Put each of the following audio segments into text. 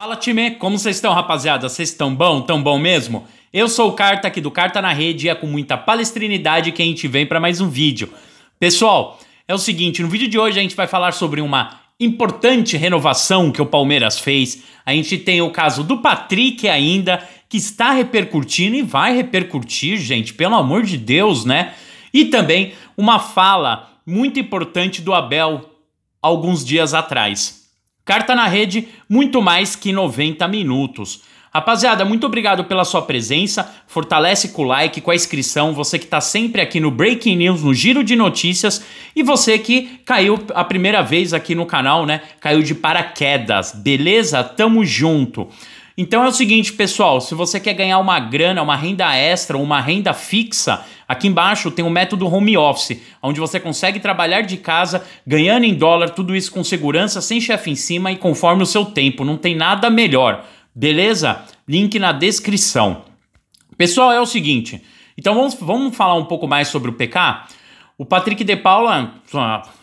Fala time, como vocês estão rapaziada? Vocês estão bom? Tão bom mesmo? Eu sou o Carta aqui do Carta na Rede e é com muita palestrinidade que a gente vem para mais um vídeo. Pessoal, é o seguinte, no vídeo de hoje a gente vai falar sobre uma importante renovação que o Palmeiras fez. A gente tem o caso do Patrick ainda, que está repercutindo e vai repercutir, gente, pelo amor de Deus, né? E também uma fala muito importante do Abel alguns dias atrás. Carta na rede, muito mais que 90 minutos. Rapaziada, muito obrigado pela sua presença. Fortalece com o like, com a inscrição. Você que está sempre aqui no Breaking News, no Giro de Notícias. E você que caiu a primeira vez aqui no canal, né? Caiu de paraquedas. Beleza? Tamo junto. Então é o seguinte, pessoal, se você quer ganhar uma grana, uma renda extra, uma renda fixa, aqui embaixo tem o método home office, onde você consegue trabalhar de casa, ganhando em dólar, tudo isso com segurança, sem chefe em cima e conforme o seu tempo, não tem nada melhor. Beleza? Link na descrição. Pessoal, é o seguinte, então vamos, vamos falar um pouco mais sobre o PK? O Patrick De Paula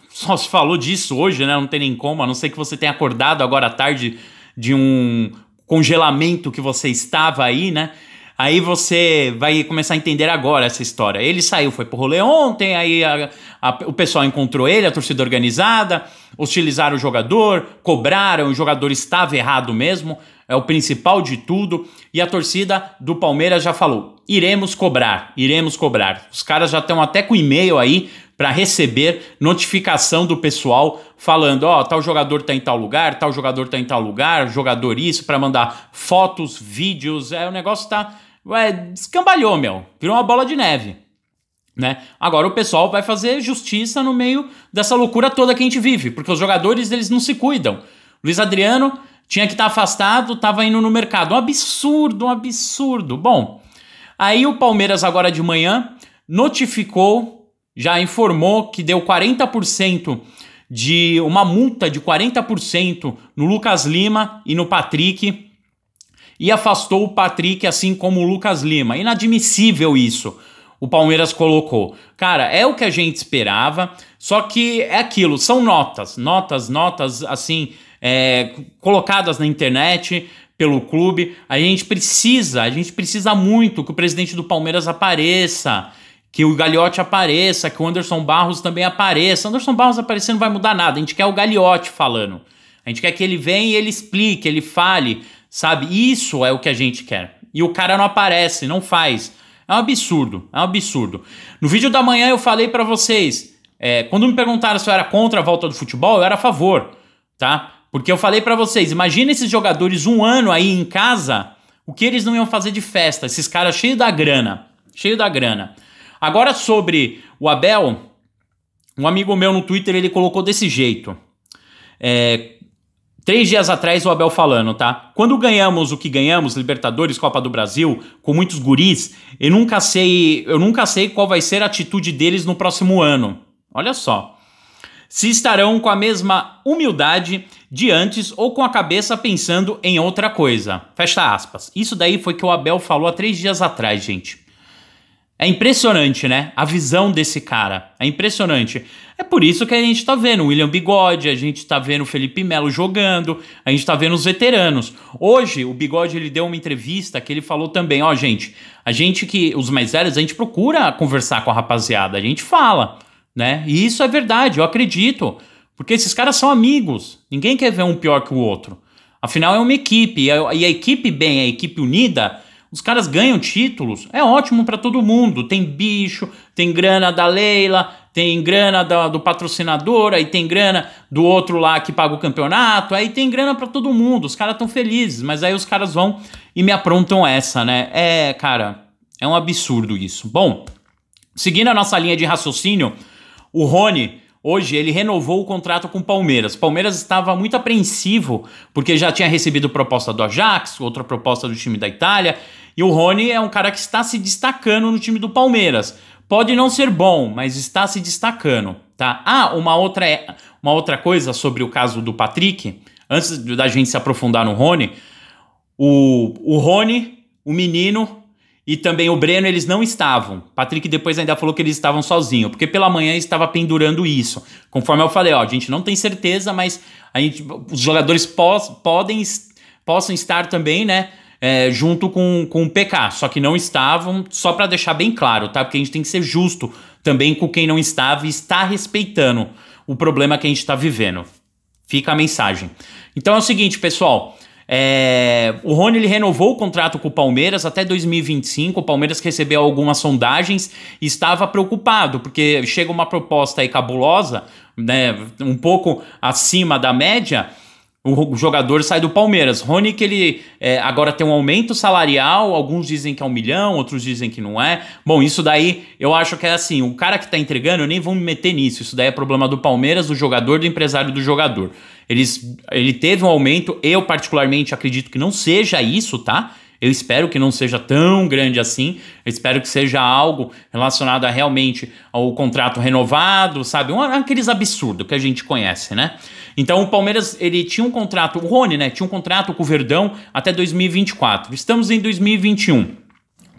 só, se falou disso hoje, né? Não tem nem como, a não ser que você tenha acordado agora à tarde de um congelamento que você estava aí, né? Aí você vai começar a entender agora essa história. Ele saiu, foi pro rolê ontem, aí a, a, o pessoal encontrou ele, a torcida organizada, hostilizaram o jogador, cobraram, o jogador estava errado mesmo, é o principal de tudo. E a torcida do Palmeiras já falou: iremos cobrar, iremos cobrar. Os caras já estão até com e-mail aí para receber notificação do pessoal falando, ó, oh, tal jogador tá em tal lugar, tal jogador tá em tal lugar, jogador isso, para mandar fotos, vídeos, é o negócio tá, ué, descambalhou, meu, virou uma bola de neve. Né? Agora o pessoal vai fazer justiça no meio dessa loucura toda que a gente vive, porque os jogadores eles não se cuidam. Luiz Adriano tinha que estar tá afastado, estava indo no mercado. Um absurdo, um absurdo. Bom, aí o Palmeiras agora de manhã notificou já informou que deu 40% de uma multa de 40% no Lucas Lima e no Patrick e afastou o Patrick assim como o Lucas Lima. Inadmissível isso. O Palmeiras colocou. Cara, é o que a gente esperava, só que é aquilo, são notas, notas, notas assim, é, colocadas na internet pelo clube. A gente precisa, a gente precisa muito que o presidente do Palmeiras apareça que o Gagliotti apareça, que o Anderson Barros também apareça. Anderson Barros aparecendo não vai mudar nada. A gente quer o Gagliotti falando. A gente quer que ele venha e ele explique, ele fale, sabe? Isso é o que a gente quer. E o cara não aparece, não faz. É um absurdo, é um absurdo. No vídeo da manhã eu falei para vocês, é, quando me perguntaram se eu era contra a volta do futebol, eu era a favor, tá? Porque eu falei para vocês, imagina esses jogadores um ano aí em casa, o que eles não iam fazer de festa, esses caras cheios da grana, cheio da grana. Agora sobre o Abel, um amigo meu no Twitter ele colocou desse jeito. É, três dias atrás o Abel falando, tá? Quando ganhamos o que ganhamos, Libertadores, Copa do Brasil, com muitos guris, eu nunca sei, eu nunca sei qual vai ser a atitude deles no próximo ano. Olha só. Se estarão com a mesma humildade de antes ou com a cabeça pensando em outra coisa. Fecha aspas. Isso daí foi que o Abel falou há três dias atrás, gente. É impressionante, né? A visão desse cara. É impressionante. É por isso que a gente tá vendo o William Bigode, a gente tá vendo o Felipe Melo jogando, a gente tá vendo os veteranos. Hoje, o Bigode ele deu uma entrevista que ele falou também, ó, gente, a gente que os mais velhos, a gente procura conversar com a rapaziada, a gente fala, né? E isso é verdade, eu acredito. Porque esses caras são amigos. Ninguém quer ver um pior que o outro. Afinal, é uma equipe. E a, e a equipe bem, a equipe unida, os caras ganham títulos, é ótimo para todo mundo. Tem bicho, tem grana da Leila, tem grana da, do patrocinador, aí tem grana do outro lá que paga o campeonato, aí tem grana para todo mundo. Os caras estão felizes, mas aí os caras vão e me aprontam essa, né? É, cara, é um absurdo isso. Bom, seguindo a nossa linha de raciocínio, o Rony Hoje ele renovou o contrato com o Palmeiras. Palmeiras estava muito apreensivo porque já tinha recebido proposta do Ajax, outra proposta do time da Itália, e o Rony é um cara que está se destacando no time do Palmeiras. Pode não ser bom, mas está se destacando, tá? Ah, uma outra uma outra coisa sobre o caso do Patrick, antes da gente se aprofundar no Rony, o, o Rony, o menino, e também o Breno, eles não estavam. Patrick depois ainda falou que eles estavam sozinhos, porque pela manhã estava pendurando isso. Conforme eu falei, ó, a gente não tem certeza, mas a gente, os jogadores pós, podem possam estar também, né? É, junto com, com o PK, só que não estavam, só para deixar bem claro, tá? Porque a gente tem que ser justo também com quem não estava e está respeitando o problema que a gente está vivendo. Fica a mensagem. Então é o seguinte, pessoal. É, o Rony ele renovou o contrato com o Palmeiras até 2025. O Palmeiras recebeu algumas sondagens e estava preocupado, porque chega uma proposta aí cabulosa, né, um pouco acima da média o jogador sai do Palmeiras. Rony, que ele é, agora tem um aumento salarial, alguns dizem que é um milhão, outros dizem que não é. Bom, isso daí eu acho que é assim: o cara que tá entregando, eu nem vou me meter nisso. Isso daí é problema do Palmeiras, do jogador, do empresário do jogador. Eles, ele teve um aumento, eu particularmente acredito que não seja isso, tá? Eu espero que não seja tão grande assim. Eu espero que seja algo relacionado a realmente ao contrato renovado, sabe? Um, aqueles absurdos que a gente conhece, né? Então o Palmeiras, ele tinha um contrato, o Rony, né? Tinha um contrato com o Verdão até 2024. Estamos em 2021.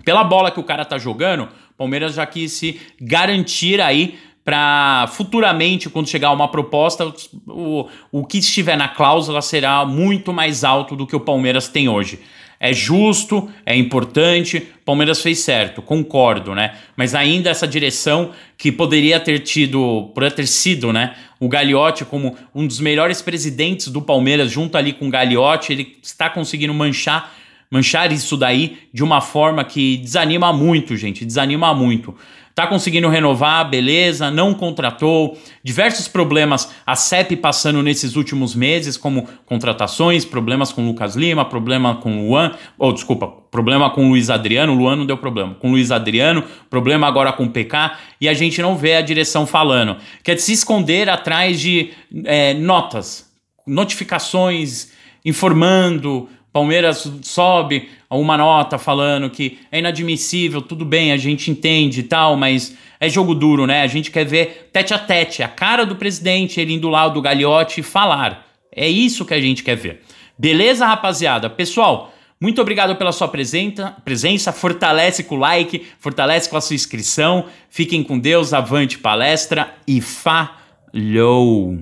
Pela bola que o cara tá jogando, o Palmeiras já quis se garantir aí para futuramente, quando chegar uma proposta, o, o que estiver na cláusula será muito mais alto do que o Palmeiras tem hoje. É justo, é importante, Palmeiras fez certo, concordo, né? Mas ainda essa direção que poderia ter tido, poderia ter sido, né? O Gagliotti como um dos melhores presidentes do Palmeiras, junto ali com o Gagliotti, ele está conseguindo manchar manchar isso daí de uma forma que desanima muito, gente, desanima muito. Tá conseguindo renovar, beleza, não contratou. Diversos problemas a CEP passando nesses últimos meses, como contratações, problemas com Lucas Lima, problema com Luan, ou oh, desculpa, problema com Luiz Adriano, Luan não deu problema, com Luiz Adriano, problema agora com PK, e a gente não vê a direção falando. Quer se esconder atrás de é, notas, notificações, informando, Palmeiras sobe uma nota falando que é inadmissível, tudo bem, a gente entende e tal, mas é jogo duro, né? A gente quer ver tete a tete, a cara do presidente, ele indo lá do Gagliotti falar. É isso que a gente quer ver. Beleza, rapaziada? Pessoal, muito obrigado pela sua presença. Fortalece com o like, fortalece com a sua inscrição. Fiquem com Deus, avante palestra e falou!